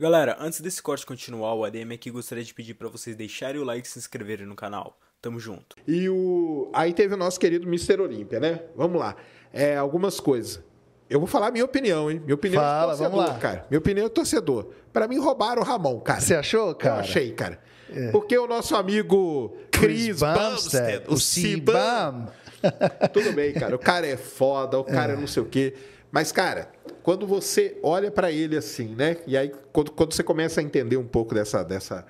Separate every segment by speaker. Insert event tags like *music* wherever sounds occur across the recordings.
Speaker 1: Galera, antes desse corte continuar, o ADM aqui gostaria de pedir para vocês deixarem o like e se inscreverem no canal. Tamo junto.
Speaker 2: E o. Aí teve o nosso querido Mr. Olímpia, né? Vamos lá. É, algumas coisas. Eu vou falar minha opinião, hein? Minha opinião
Speaker 3: Fala,
Speaker 2: é torcedor,
Speaker 3: vamos lá.
Speaker 2: cara. Minha opinião é torcedor. Pra mim, roubaram o Ramon, cara.
Speaker 3: Você achou, cara? É.
Speaker 2: Eu achei, cara. Porque o nosso amigo Chris, Bumstead, o Cibam. Tudo bem, cara. O cara é foda, o *laughs* cara é. não sei o quê. Mas, cara, quando você olha pra ele assim, né? E aí, quando, quando você começa a entender um pouco dessa. dessa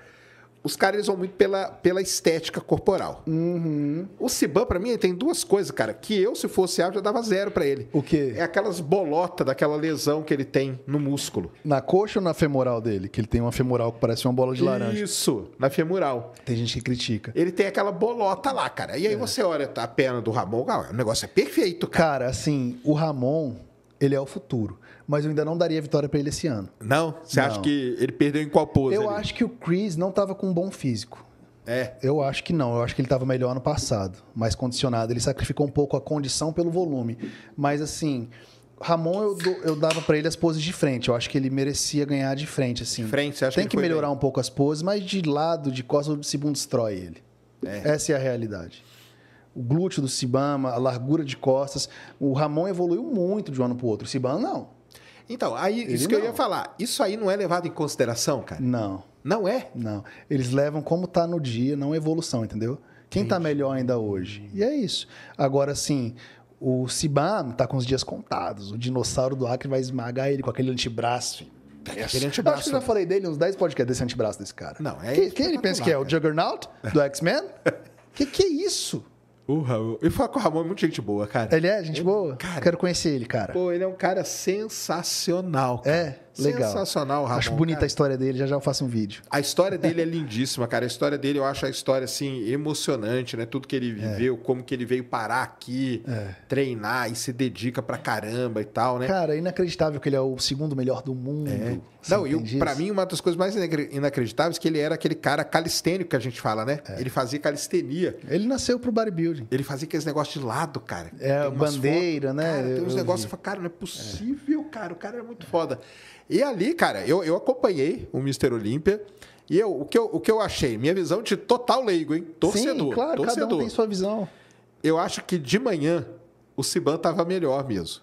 Speaker 2: os caras eles vão muito pela, pela estética corporal.
Speaker 3: Uhum.
Speaker 2: O Ciban, pra mim, tem duas coisas, cara, que eu, se fosse árbitro, eu dava zero pra ele.
Speaker 3: O quê?
Speaker 2: É aquelas bolotas daquela lesão que ele tem no músculo.
Speaker 3: Na coxa ou na femoral dele? Que ele tem uma femoral que parece uma bola de laranja.
Speaker 2: Isso, na femoral.
Speaker 3: Tem gente que critica.
Speaker 2: Ele tem aquela bolota lá, cara. E aí você olha a perna do Ramon, o negócio é perfeito, cara.
Speaker 3: Cara, assim, o Ramon, ele é o futuro. Mas eu ainda não daria vitória pra ele esse ano.
Speaker 2: Não? Você
Speaker 3: Não.
Speaker 2: acha que ele perdeu em qual pose?
Speaker 3: Eu
Speaker 2: ali?
Speaker 3: acho que o Chris não tava com um bom físico.
Speaker 2: É.
Speaker 3: Eu acho que não. Eu acho que ele estava melhor ano passado, mais condicionado. Ele sacrificou um pouco a condição pelo volume. Mas assim, Ramon eu, dou- eu dava para ele as poses de frente. Eu acho que ele merecia ganhar de frente assim.
Speaker 2: De frente, você acha
Speaker 3: Tem
Speaker 2: que
Speaker 3: que, melhorar
Speaker 2: bem?
Speaker 3: um pouco as poses, mas de lado, de costas, o Cibum destrói ele. Essa é a realidade. O glúteo do Cibama, a largura de costas. O Ramon evoluiu muito de um ano para o outro. O Cibama não.
Speaker 2: Então, aí, isso que eu
Speaker 3: não.
Speaker 2: ia falar. Isso aí não é levado em consideração, cara?
Speaker 3: Não.
Speaker 2: Não é?
Speaker 3: Não. Eles levam como tá no dia, não evolução, entendeu? Quem tá melhor ainda hoje? E é isso. Agora, assim, o Sibam tá com os dias contados. O dinossauro do Acre vai esmagar ele com aquele antebraço. filho.
Speaker 2: Aquele
Speaker 3: Eu acho que
Speaker 2: antebraço.
Speaker 3: eu já falei dele uns 10 podcasts desse antebraço desse cara.
Speaker 2: Não, é
Speaker 3: Quem, quem ele pensa que é? O Juggernaut do X-Men? *laughs* que que é isso?
Speaker 2: O Ramon. Eu falo que o Ramon é muito gente boa, cara.
Speaker 3: Ele é gente boa?
Speaker 2: cara.
Speaker 3: Quero conhecer ele, cara.
Speaker 2: Pô, ele é um cara sensacional. Cara.
Speaker 3: É, legal.
Speaker 2: Sensacional, Ramon.
Speaker 3: Acho bonita
Speaker 2: cara.
Speaker 3: a história dele, já já eu faço um vídeo.
Speaker 2: A história dele é lindíssima, cara. A história dele, eu acho a história, assim, emocionante, né? Tudo que ele viveu, como que ele veio parar aqui, treinar e se dedica pra caramba e tal, né?
Speaker 3: Cara, é inacreditável que ele é o segundo melhor do mundo. Você
Speaker 2: Não, e
Speaker 3: isso?
Speaker 2: mim, uma das coisas mais inacre- inacreditáveis é que ele era aquele cara calistênico que a gente fala, né?
Speaker 3: É.
Speaker 2: Ele fazia calistenia.
Speaker 3: Ele nasceu pro bodybuilding.
Speaker 2: Ele fazia aqueles negócios de lado, cara.
Speaker 3: É, bandeira,
Speaker 2: fotos,
Speaker 3: né?
Speaker 2: Cara, tem uns negócios cara, não é possível, cara. O cara é muito foda. E ali, cara, eu, eu acompanhei o Mr. Olímpia. E eu, o, que eu, o que eu achei? Minha visão de total leigo, hein? Torcedor.
Speaker 3: Sim, claro,
Speaker 2: torcedor.
Speaker 3: cada um tem sua visão.
Speaker 2: Eu acho que de manhã o Siban tava melhor mesmo.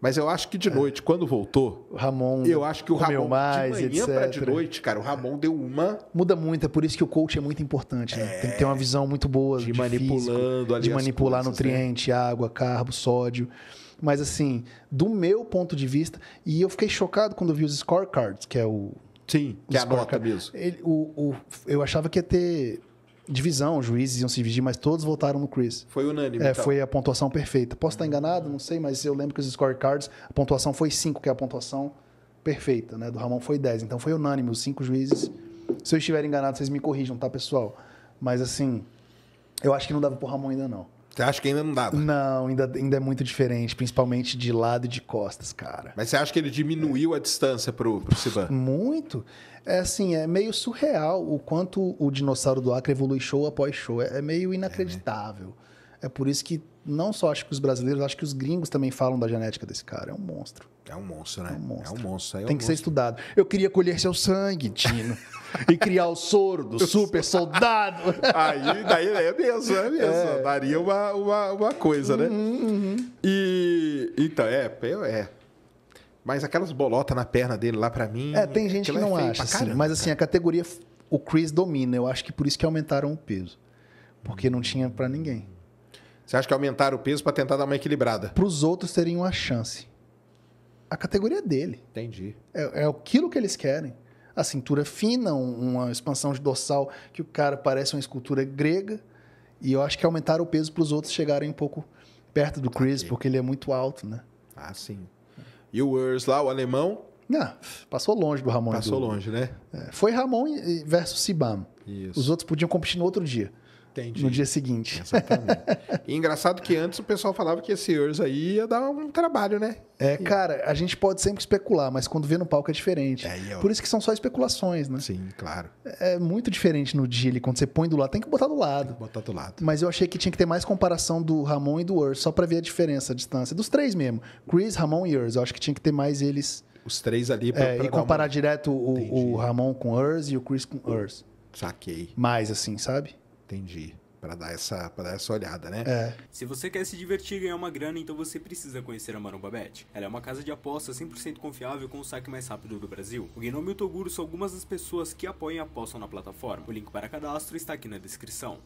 Speaker 2: Mas eu acho que de noite, quando voltou,
Speaker 3: O Ramon
Speaker 2: eu acho que o Ramon
Speaker 3: mais,
Speaker 2: de manhã pra de noite, cara, o Ramon deu uma
Speaker 3: Muda muito, é por isso que o coach é muito importante. né? Tem que ter uma visão muito boa
Speaker 2: De
Speaker 3: de,
Speaker 2: manipulando
Speaker 3: físico,
Speaker 2: ali
Speaker 3: de manipular
Speaker 2: coisas, né?
Speaker 3: nutriente, água, carbo, sódio. Mas assim, do meu ponto de vista, e eu fiquei chocado quando vi os scorecards, que é o
Speaker 2: sim, que é a nota mesmo.
Speaker 3: Ele- o, o- eu achava que ia ter divisão, os juízes iam se dividir, mas todos votaram no Chris.
Speaker 2: Foi unânime.
Speaker 3: É,
Speaker 2: então.
Speaker 3: foi a pontuação perfeita. Posso estar enganado, não sei, mas eu lembro que os scorecards, a pontuação foi 5, que é a pontuação perfeita, né? Do Ramon foi 10. Então foi unânime, os cinco juízes. Se eu estiver enganado, vocês me corrijam, tá, pessoal? Mas assim, eu acho que não dava pro Ramon ainda não.
Speaker 2: Você acha que ainda não dava?
Speaker 3: Não, ainda, ainda é muito diferente, principalmente de lado e de costas, cara.
Speaker 2: Mas você acha que ele diminuiu a distância pro, pro Siban?
Speaker 3: Muito. É assim, é meio surreal o quanto o dinossauro do Acre evolui show após show. É, é meio inacreditável. É por isso que não só acho que os brasileiros, acho que os gringos também falam da genética desse cara. É um monstro.
Speaker 2: É um monstro, né?
Speaker 3: É um monstro.
Speaker 2: É um monstro. aí é
Speaker 3: Tem
Speaker 2: um
Speaker 3: que ser
Speaker 2: monstro.
Speaker 3: estudado. Eu queria colher seu sangue, Tino, e criar o soro do *laughs* super soldado. *laughs*
Speaker 2: Aí, daí é mesmo, é mesmo. Daria uma, uma, uma coisa, né?
Speaker 3: Uhum,
Speaker 2: E. Então, é, é. é. Mas aquelas bolotas na perna dele lá, pra mim.
Speaker 3: É, tem gente que
Speaker 2: é
Speaker 3: não acha, assim.
Speaker 2: caramba,
Speaker 3: Mas assim, a categoria, o Chris domina. Eu acho que por isso que aumentaram o peso. Porque não tinha pra ninguém.
Speaker 2: Você acha que aumentaram o peso pra tentar dar uma equilibrada?
Speaker 3: Para os outros terem uma chance. A categoria é dele.
Speaker 2: Entendi.
Speaker 3: É, é aquilo que eles querem. A cintura fina, um- uma expansão de dorsal que o cara parece uma escultura grega. E eu acho que aumentaram o peso para os outros chegarem um pouco perto do Chris, porque ele é muito alto, né?
Speaker 2: Ah, sim. E o Urs lá, o alemão,
Speaker 3: Não, passou longe do Ramon.
Speaker 2: passou
Speaker 3: do-
Speaker 2: longe, né?
Speaker 3: É, foi Ramon versus Sibam.
Speaker 2: Isso.
Speaker 3: Os outros podiam competir no outro dia,
Speaker 2: Entendi.
Speaker 3: no dia seguinte.
Speaker 2: Exatamente. *laughs* e engraçado que antes o pessoal falava que esse Urs aí ia dar um trabalho, né?
Speaker 3: É, cara, a gente pode sempre especular, mas quando vê no palco é diferente.
Speaker 2: É, e eu-
Speaker 3: Por isso que são só especulações, né?
Speaker 2: Sim, claro.
Speaker 3: É muito diferente no dia ali, quando você põe do lado, tem que botar do lado.
Speaker 2: Botar do lado.
Speaker 3: Mas eu achei que tinha que ter mais comparação do Ramon e do Urs, só pra ver a diferença, a distância. Dos três mesmo. Chris, Ramon e Urs. Eu acho que tinha que ter mais eles
Speaker 2: Os três ali pra,
Speaker 3: É,
Speaker 2: pra
Speaker 3: e comparar
Speaker 2: uma...
Speaker 3: direto o, o Ramon com Urs e o Chris com Urs.
Speaker 2: Saquei,
Speaker 3: Mais assim, sabe?
Speaker 2: Entendi. Pra dar essa, pra dar essa olhada, né?
Speaker 3: É.
Speaker 1: Se você quer se divertir e ganhar uma grana, então você precisa conhecer a Maromba Bet. Ela é uma casa de apostas 100% confiável com o saque mais rápido do Brasil. O Gnome e o Toguro são algumas das pessoas que apoiam e apostam na plataforma. O link para cadastro está aqui na descrição.